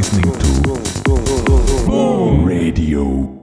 listening to Boom Radio.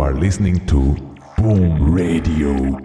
Are listening to Boom Radio.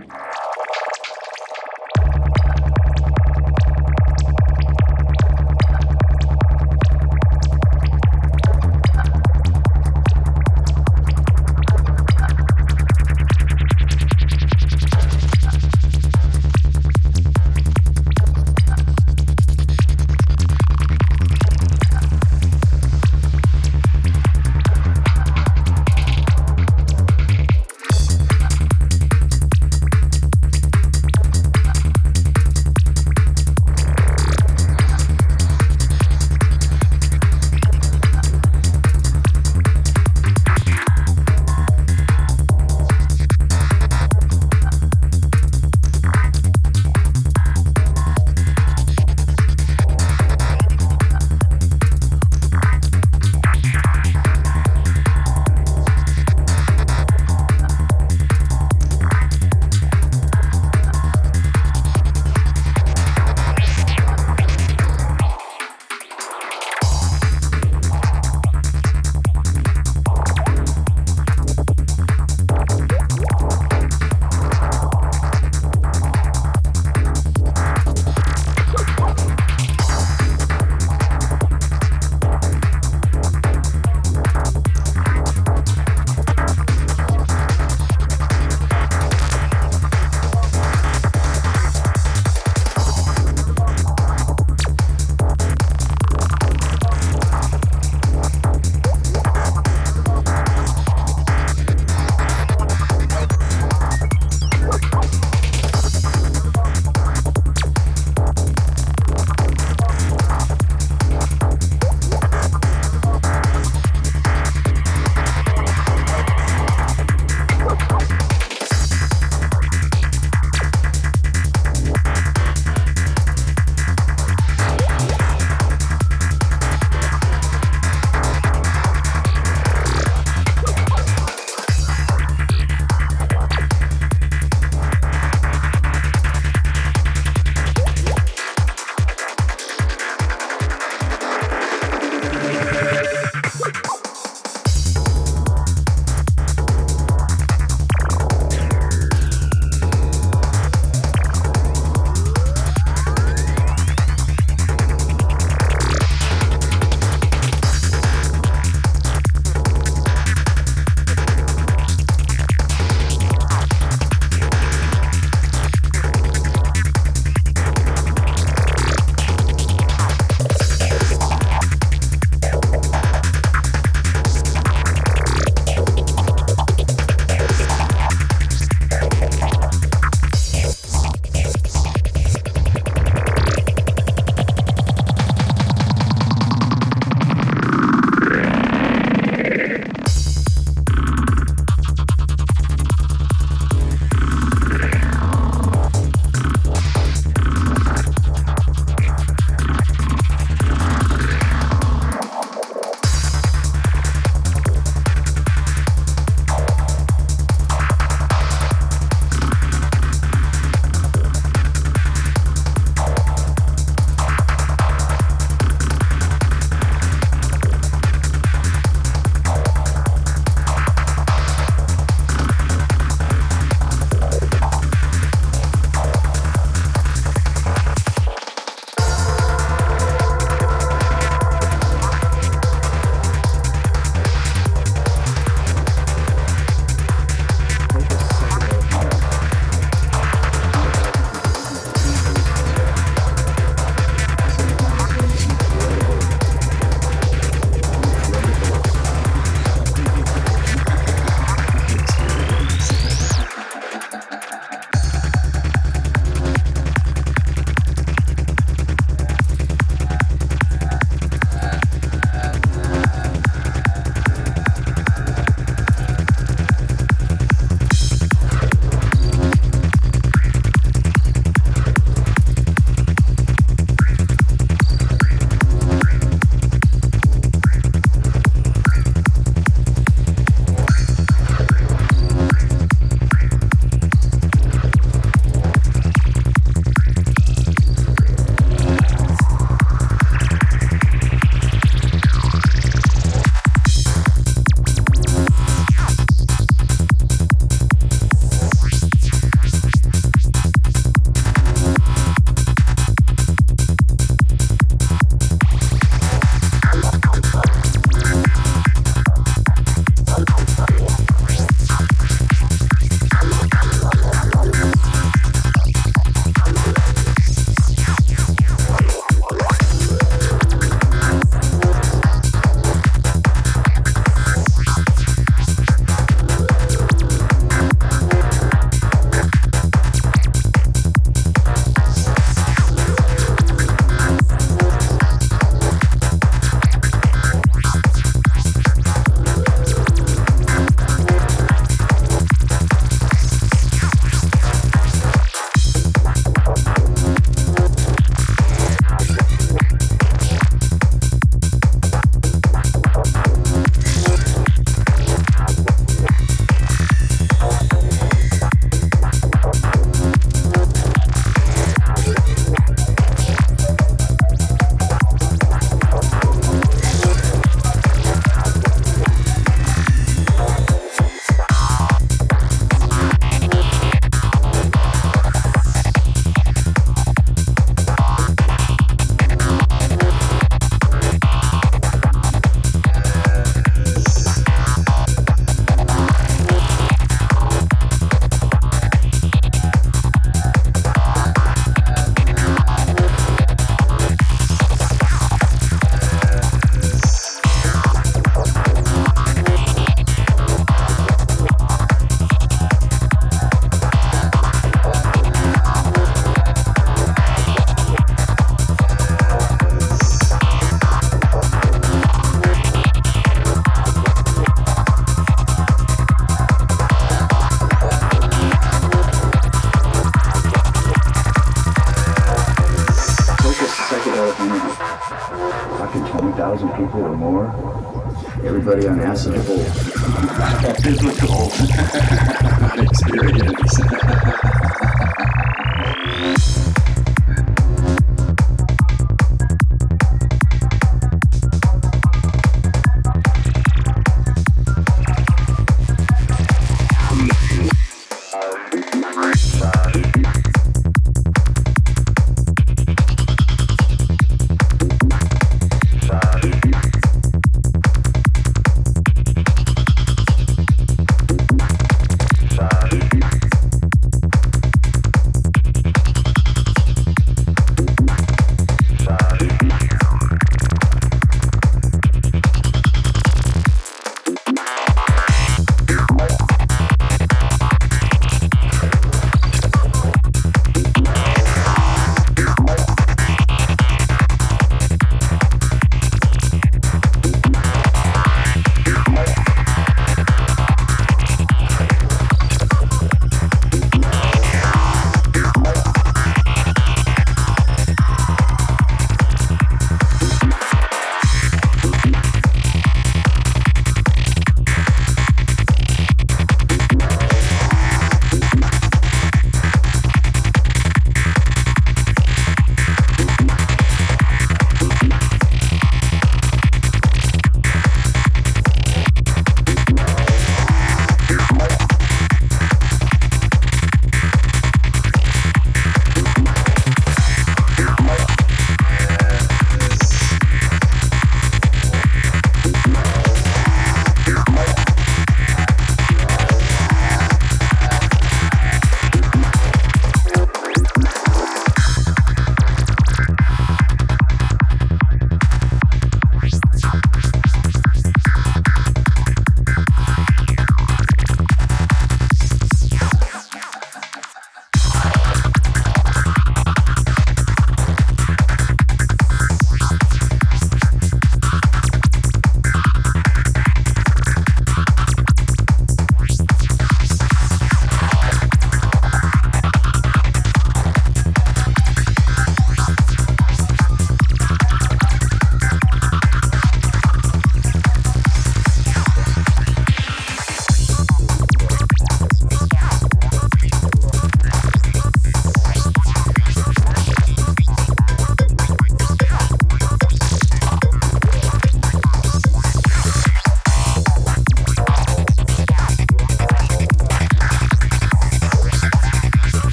Everybody on acid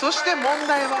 そして問題は